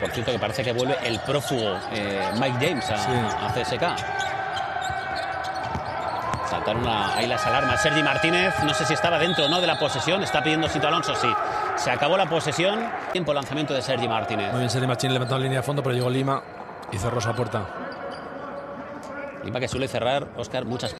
Por cierto, que parece que vuelve el prófugo eh, Mike James a, Sí. a CSK. Saltaron a- ahí las alarmas. Sergi Martínez, no sé si estaba dentro o no de la posesión. Está pidiendo Sito Alonso, sí. Se acabó la posesión. Tiempo lanzamiento de Sergi Martínez. Muy bien, Sergi Machín levantó la línea de fondo, pero llegó Lima y cerró esa puerta. Lima que suele cerrar, Oscar, muchas